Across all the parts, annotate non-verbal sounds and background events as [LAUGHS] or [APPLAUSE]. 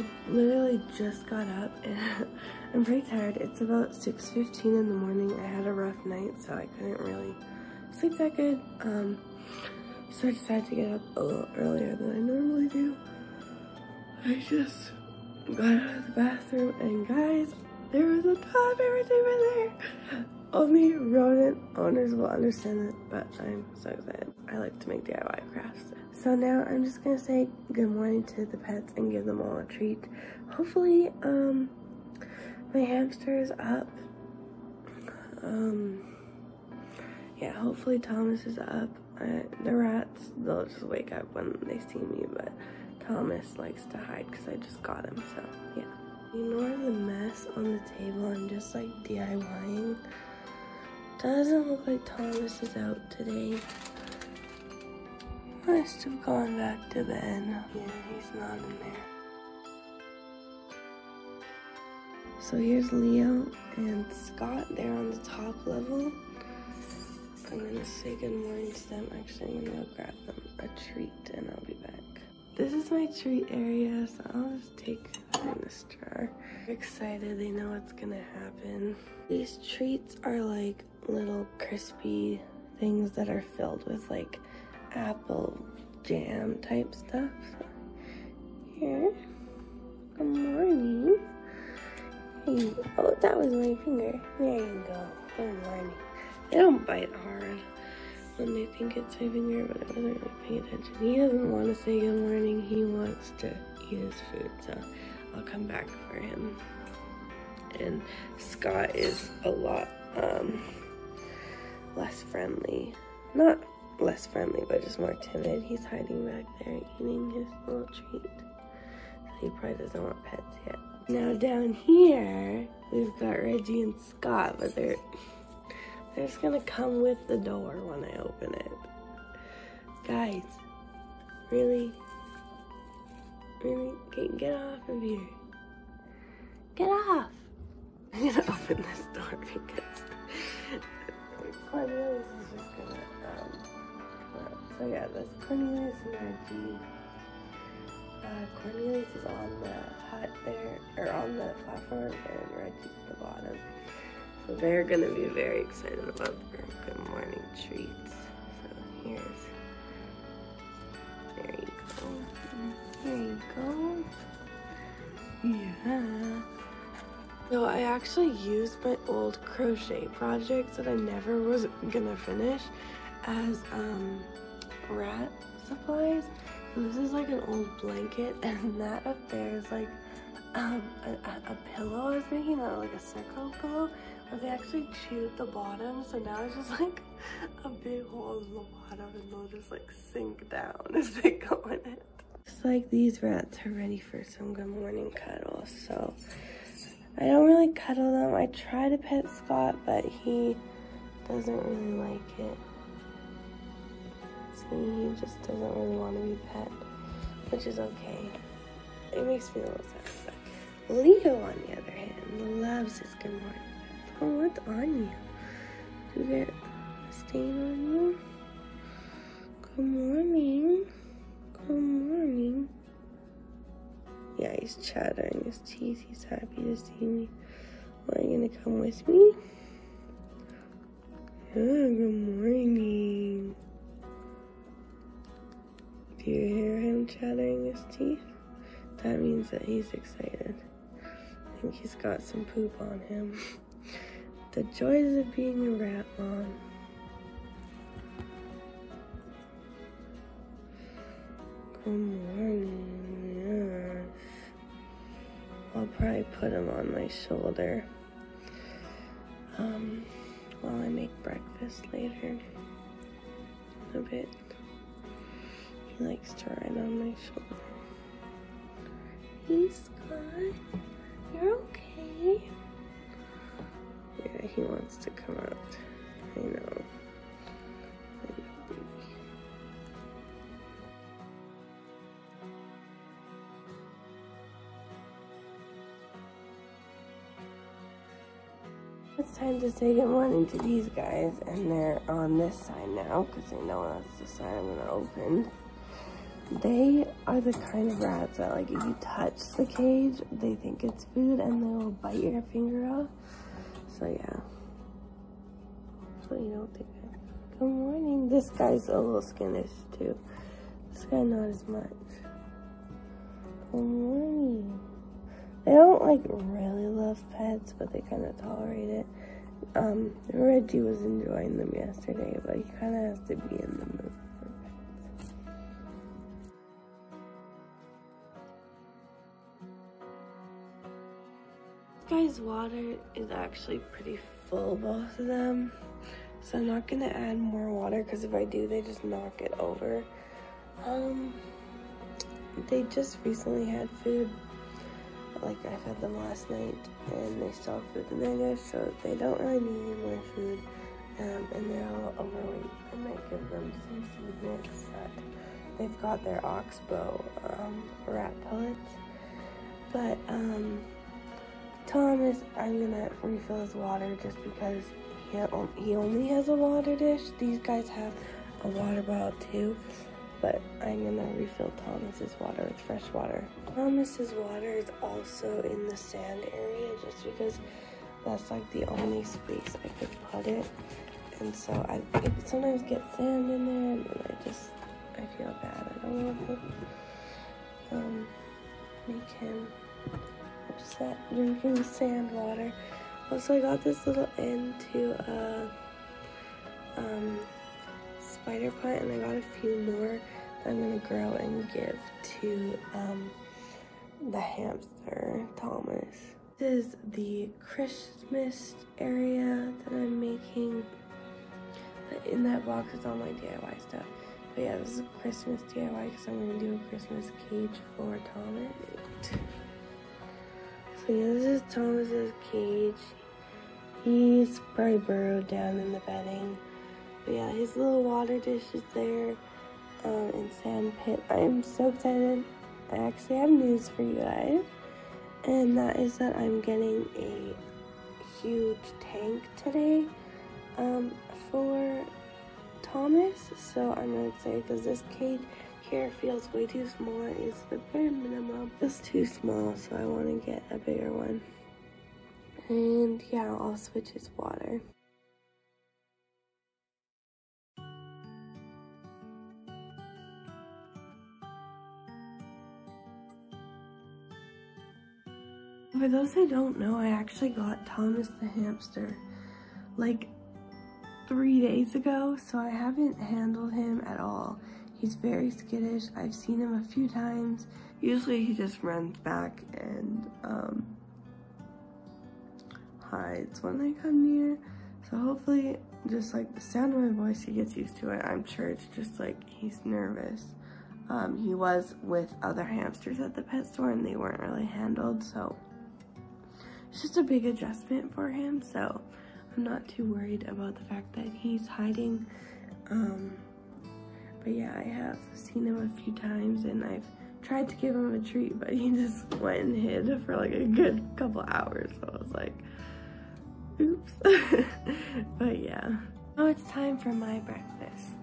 I literally just got up and [LAUGHS] I'm pretty tired. It's about 6.15 in the morning. I had a rough night so I couldn't really sleep that good. Um, so I decided to get up a little earlier than I normally do. I just got out of the bathroom and guys, there was a of everything right there. [LAUGHS] Only rodent owners will understand that, but I'm so excited. I like to make DIY crafts. So now I'm just gonna say good morning to the pets and give them all a treat. Hopefully, um, my hamster is up. Um, yeah, hopefully Thomas is up. Uh, the rats, they'll just wake up when they see me, but Thomas likes to hide because I just got him, so yeah. Ignore the mess on the table, I'm just like DIYing. Doesn't look like Thomas is out today. Must have gone back to bed. Yeah, he's not in there. So here's Leo and Scott. They're on the top level. I'm gonna say good morning to them. Actually, I'm gonna go grab them a treat and I'll be back. This is my treat area, so I'll just take in this jar. I'm excited, they know what's gonna happen. These treats are like little crispy things that are filled with like apple jam type stuff. Here, good morning. Hey, oh, that was my finger. There you go. Good morning. They don't bite hard when they think it's my finger, but I wasn't really paying attention. He doesn't want to say good morning. He wants to eat his food, so I'll come back for him. And Scott is a lot um, less friendly. Not less friendly, but just more timid. He's hiding back there eating his little treat. So he probably doesn't want pets yet. Now down here, we've got Reggie and Scott, but they're they're just gonna come with the door when I open it. Guys, really? Really? Get, get off of here. Get off! [LAUGHS] I'm gonna open this door because Cornelius is just gonna, um, well, so yeah, that's Cornelius and Reggie. Uh, Cornelius is on the hut there, or on the platform, and Reggie's at the bottom. So they're gonna be very excited about their good morning treats. So here's, there you go. There you go. Yeah. So I actually used my old crochet projects that I never was gonna finish as um, rat supplies. So this is like an old blanket [LAUGHS] and that up there is like um, a, a, pillow I was making, out like a circle pillow, but they actually chewed the bottom, so now it's just [LAUGHS] like a big hole in the bottom and they'll just like sink down [LAUGHS] as they go in it. It's like these rats are ready for some good morning cuddles, so I don't really cuddle them. I try to pet Scott, but he doesn't really like it. See, he just doesn't really want to be pet, which is okay. It makes me a little sad. Leo, on the other hand, loves his good morning. Oh, what's on you? You get a stain on you? Good morning. Good morning. Yeah, he's chattering his teeth. He's happy to see me. Are you gonna come with me? Yeah, good morning. Do you hear him chattering his teeth? That means that he's excited. I think he's got some poop on him. The joys of being a rat mom. Good morning. I'll probably put him on my shoulder um, while I make breakfast later. A bit. He likes to ride on my shoulder. Hey, Scott. You're okay? Yeah, he wants to come out. I know. Time to say good morning to these guys, and they're on this side now because they know that's the side I'm gonna open. They are the kind of rats that, like, if you touch the cage, they think it's food and they will bite your finger off. So, yeah. So, you don't think Good morning. This guy's a little skittish, too. This guy, not as much. Good morning. They don't, like, really love pets, but they kind of tolerate it. Um, Reggie was enjoying them yesterday, but he kind of has to be in the mood. guy's water is actually pretty full, both of them. So I'm not gonna add more water because if I do, they just knock it over. Um, they just recently had food. Like I fed them last night and they still have food in their dish, so they don't really need any more food. Um, and they're all overweight. I might give them some seed mix that they've got their oxbow um, rat pellets. But um, Thomas, I'm gonna refill his water just because he, he only has a water dish. These guys have a water bottle too, but I'm gonna refill Thomas's water with fresh water. Thomas's water is also in the sand area just because that's like the only space I could put it. And so I it sometimes get sand in there and then I just, I feel bad. I don't want to um, make him upset drinking sand water. Also, I got this little end to a um, spider plant, and I got a few more that I'm gonna grow and give to um, the hamster, Thomas. This is the Christmas area that I'm making. In that box is all my DIY stuff. But yeah, this is a Christmas DIY because I'm gonna do a Christmas cage for Thomas. So yeah, this is Thomas's cage. He's probably burrowed down in the bedding. But yeah, his little water dish is there um, and sand pit. I am so excited. I actually have news for you guys. And that is that I'm getting a huge tank today um, for Thomas. So I'm excited because this cage here feels way too small. It's the bare minimum. It's too small, so I want to get a bigger one. And yeah, I'll switch his water. For those who don't know, I actually got Thomas the hamster like three days ago, so I haven't handled him at all. He's very skittish. I've seen him a few times. Usually he just runs back and um, hides when I come near. So hopefully just like the sound of my voice, he gets used to it. I'm sure it's just like he's nervous. Um, he was with other hamsters at the pet store and they weren't really handled. So it's just a big adjustment for him. So I'm not too worried about the fact that he's hiding. Um, but yeah, I have seen him a few times and I've tried to give him a treat, but he [LAUGHS] just went and hid for like a good couple hours. So I was like, oops. [LAUGHS] but yeah. Now it's time for my breakfast.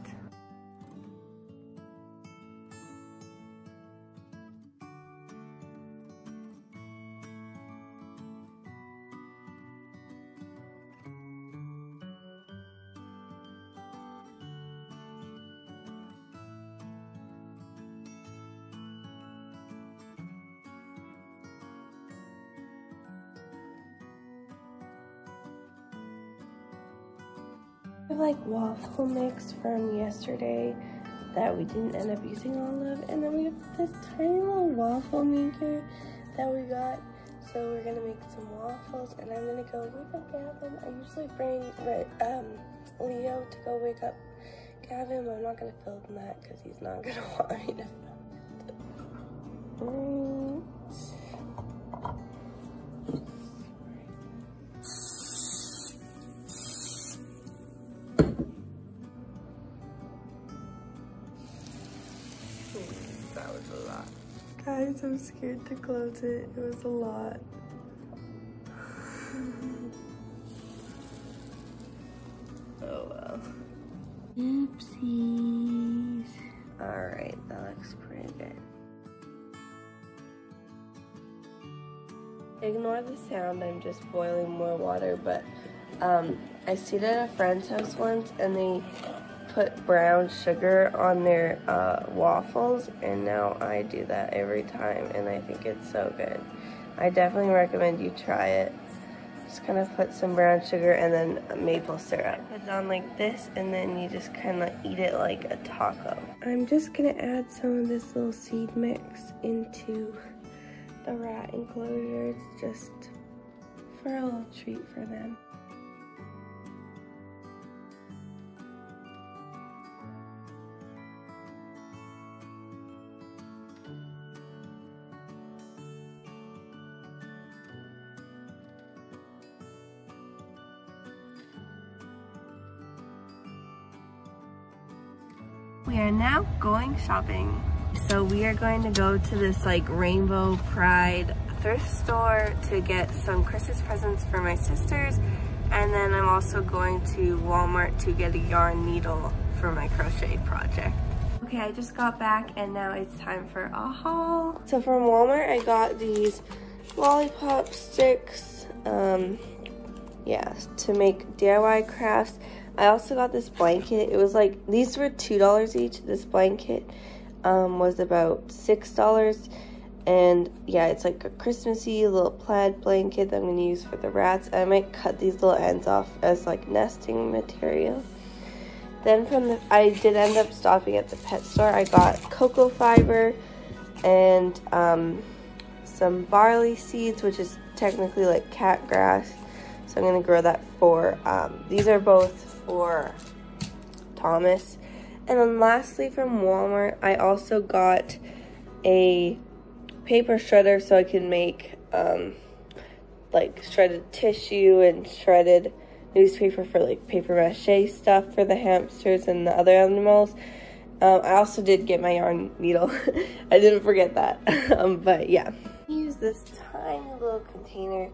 Have like waffle mix from yesterday that we didn't end up using all of. And then we have this tiny little waffle maker that we got. So we're gonna make some waffles and I'm gonna go wake up Gavin. I usually bring um, Leo to go wake up Gavin. But I'm not gonna film that because he's not gonna [LAUGHS] want me to film it. guys, I'm scared to close it. It was a lot. [LAUGHS] oh well. Oopsies. All right, that looks pretty good. Ignore the sound, I'm just boiling more water, but um, I stayed at a friend's house once and they put brown sugar on their uh, waffles and now I do that every time and I think it's so good. I definitely recommend you try it. Just kind of put some brown sugar and then maple syrup. Put it on like this and then you just kind of eat it like a taco. I'm just gonna add some of this little seed mix into the rat enclosure. It's just for a little treat for them. Going shopping. So we are going to go to this like Rainbow Pride thrift store to get some Christmas presents for my sisters. And then I'm also going to Walmart to get a yarn needle for my crochet project. Okay, I just got back and now it's time for a haul. So from Walmart, I got these lollipop sticks, um, yeah, to make DIY crafts. I also got this blanket. It was like, these were $2 each. This blanket um, was about $6. And yeah, it's like a Christmassy little plaid blanket that I'm going to use for the rats. I might cut these little ends off as like nesting material. Then from the, I did end up stopping at the pet store. I got cocoa fiber and um, some barley seeds, which is technically like cat grass. So I'm going to grow that for, um, these are both for Thomas. And then lastly from Walmart, I also got a paper shredder so I can make um, like shredded tissue and shredded newspaper for like paper mache stuff for the hamsters and the other animals. Um, I also did get my yarn needle. [LAUGHS] I didn't forget that. [LAUGHS] um, but yeah. Use this tiny little container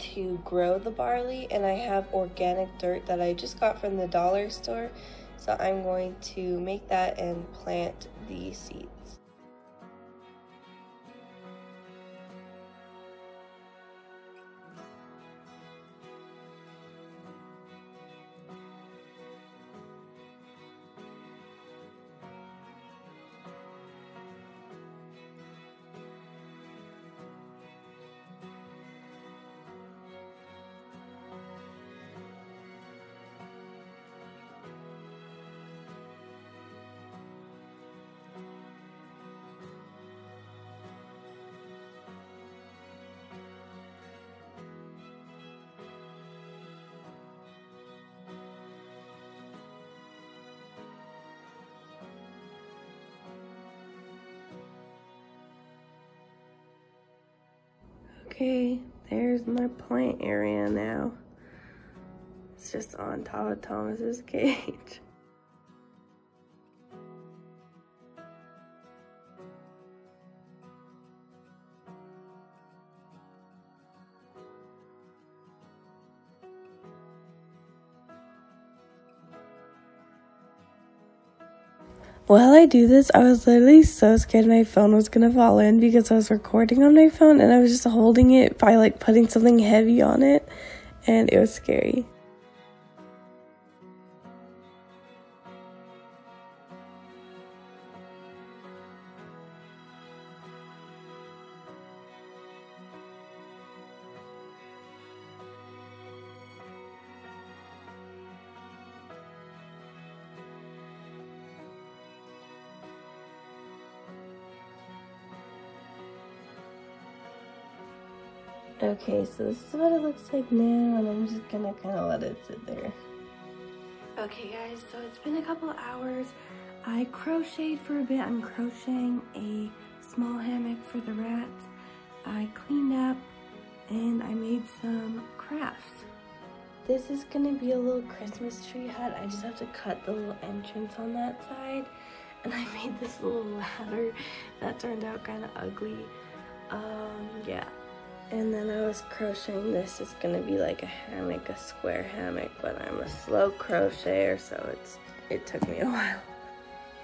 to grow the barley and I have organic dirt that I just got from the dollar store. So I'm going to make that and plant the seeds. Okay, there's my plant area now. It's just on top of Thomas's [LAUGHS] cage. While I do this, I was literally so scared my phone was gonna fall in because I was recording on my phone and I was just holding it by like putting something heavy on it and it was scary. Okay, so this is what it looks like now, and I'm just gonna kind of let it sit there. Okay guys, so it's been a couple hours. I crocheted for a bit. I'm crocheting a small hammock for the rats. I cleaned up and I made some crafts. This is gonna be a little Christmas tree hut. I just have to cut the little entrance on that side. And I [LAUGHS] made this little ladder that turned out kind of ugly. Um, yeah, and then I was crocheting this. It's gonna be like a hammock, a square hammock, but I'm a slow crocheter, so it's it took me a [LAUGHS] while.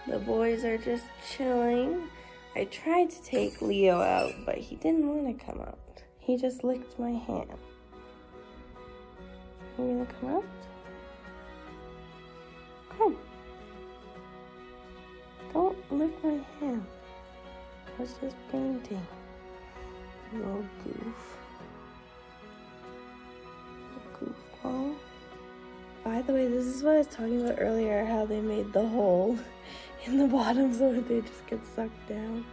The boys are just chilling. I tried to take Leo out, but he didn't want to come out. He just licked my hand. You gonna come out? Come. Don't lick my hand. I was just painting. You little goof. Little goofball. By the way, this is what I was talking about earlier, how they made the hole [LAUGHS] in the bottom so they just get sucked down.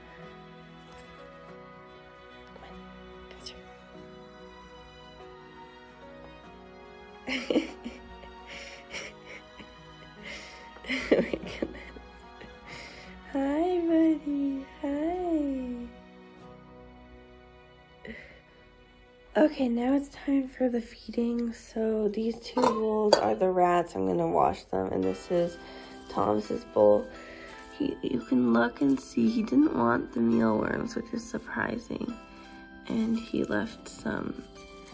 Time for the feeding. So these two bowls are the rats. I'm gonna wash them, and this is Thomas's bowl. He, you can look and see he didn't want the mealworms, which is surprising, and he left some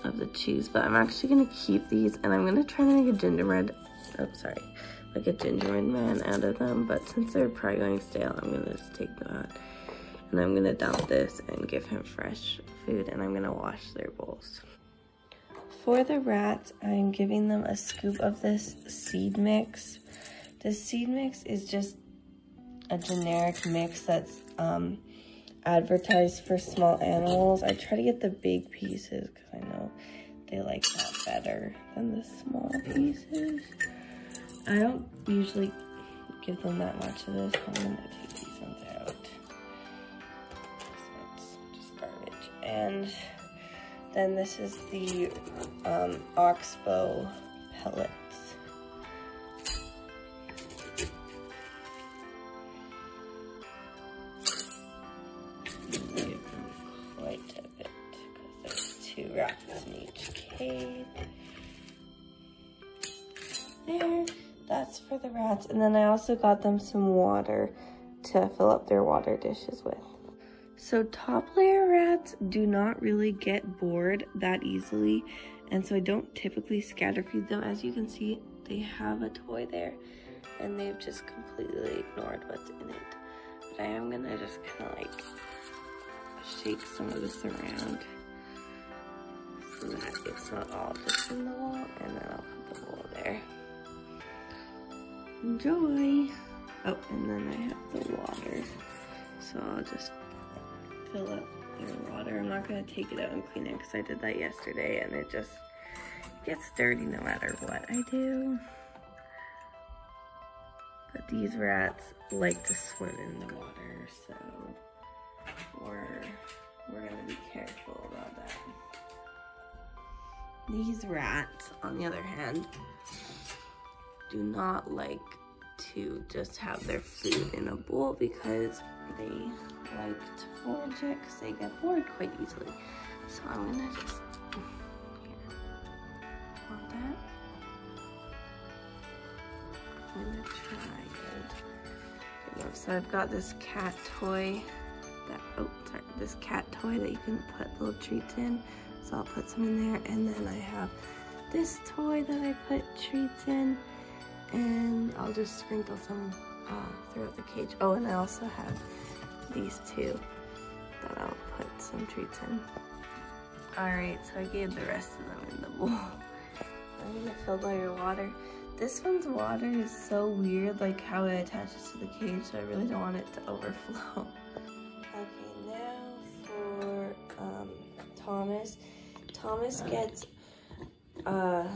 of the cheese. But I'm actually gonna keep these, and I'm gonna try to make a gingerbread. Oh, sorry, like a gingerbread man out of them. But since they're probably going stale, I'm gonna just take them out and I'm gonna dump this and give him fresh food and I'm gonna wash their bowls. For the rats, I'm giving them a scoop of this seed mix. The seed mix is just a generic mix that's um, advertised for small animals. I try to get the big pieces because I know they like that better than the small pieces. I don't usually give them that much of this. Then this is the um, Oxbow pellets. Quite a bit because there's two rats in each cage. There, that's for the rats. And then I also got them some water to fill up their water dishes with. So top layer rats do not really get bored that easily and so I don't typically scatter feed them. As you can see, they have a toy there and they've just completely ignored what's in it. But I am gonna just kind of like shake some of this around so that it's not all just in the wall and then I'll put the bowl there. Enjoy! Oh, and then I have the water. So I'll just fill up their water. I'm not gonna take it out and clean it because I did that yesterday and it just gets dirty no matter what I do. But these rats like to swim in the water, so we're, we're gonna be careful about that. These rats, on the other hand, do not like to just have their food in a bowl because they like to forage it because they get bored quite easily. So I'm gonna just want that. I'm gonna try get So I've got this cat toy that oh sorry, this cat toy that you can put little treats in. So I'll put some in there and then I have this toy that I put treats in and I'll just sprinkle some uh, throughout the cage. Oh, and I also have these two that I'll put some treats in. Alright, so I gave the rest of them in the bowl. I'm gonna fill all your water. This one's water is so weird, like how it attaches to the cage, so I really don't want it to [LAUGHS] overflow. Okay, now for um, Thomas. Thomas gets uh,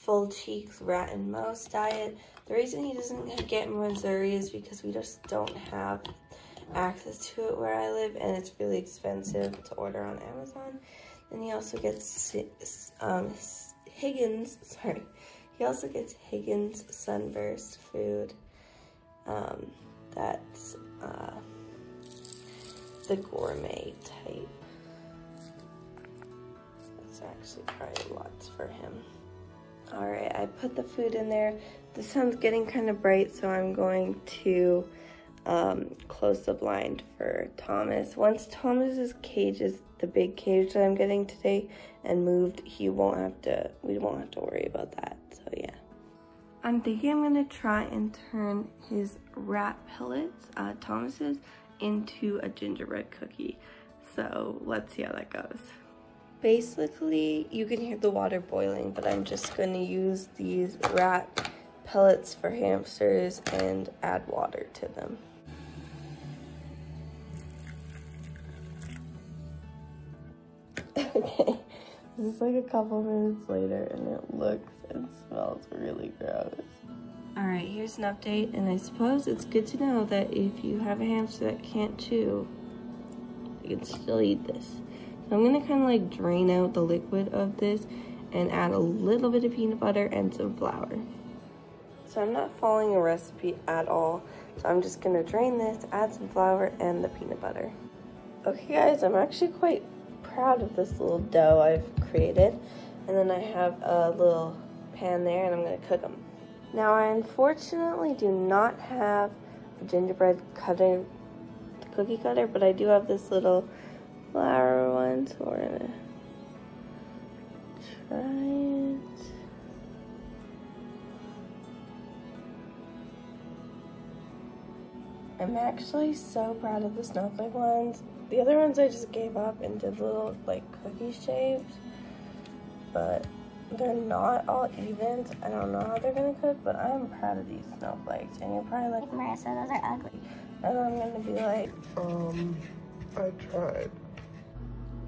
full cheeks rat and mouse diet. The reason he doesn't get Mazuri is because we just don't have access to it where I live and it's really expensive to order on Amazon. Then he also gets um, Higgins, [LAUGHS] sorry, he also gets Higgins Sunburst food. Um, that's uh, the gourmet type. That's actually probably lots for him. All right, I put the food in there. The sun's getting kind of bright, so I'm going to um, close the blind for Thomas. Once Thomas's cage is the big cage that I'm getting today and moved, he won't have to, we won't have to worry about that, so yeah. I'm thinking I'm gonna try and turn his rat pellets, uh, Thomas's, into a gingerbread cookie. So let's see how that goes. Basically, you can hear the water boiling, but I'm just gonna use these rat pellets for hamsters and add water to them. [LAUGHS] okay, this is like a couple minutes later and it looks and smells really gross. Alright, here's an update, and I suppose it's good to know that if you have a hamster that can't chew, you can still eat this. I'm gonna kind of like drain out the liquid of this and add a little bit of peanut butter and some flour. So I'm not following a recipe at all. So I'm just gonna drain this, add some flour and the peanut butter. Okay guys, I'm actually quite proud of this little dough I've created. And then I have a little pan there and I'm gonna cook them. Now I unfortunately do not have a gingerbread cutter, cookie cutter, but I do have this little flour one, so we're gonna try it. I'm actually so proud of the snowflake ones. The other ones I just gave up and did little like cookie shapes, but they're not all even. I don't know how they're gonna cook, but I'm proud of these snowflakes. And you're probably like, Marissa, those are ugly. and I'm gonna be like, Um, I tried.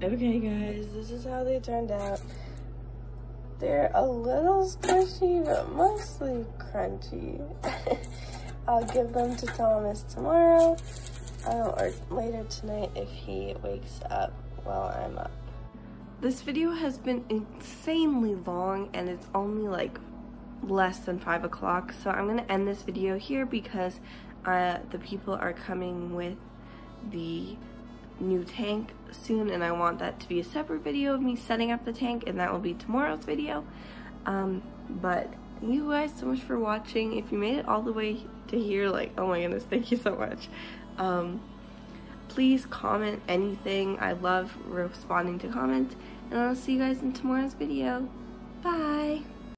Okay guys, this is how they turned out. They're a little squishy, but mostly crunchy. [LAUGHS] I'll give them to Thomas tomorrow, um, or later tonight if he wakes up while I'm up. This video has been insanely long and it's only like less than 5 o'clock, so I'm going to end this video here because uh, the people are coming with the new tank soon and I want that to be a separate video of me setting up the tank and that will be tomorrow's video. Um, but thank you guys so much for watching. If you made it all the way to here, like, oh my goodness, thank you so much. Um, please comment anything. I love responding to comments and I'll see you guys in tomorrow's video. Bye!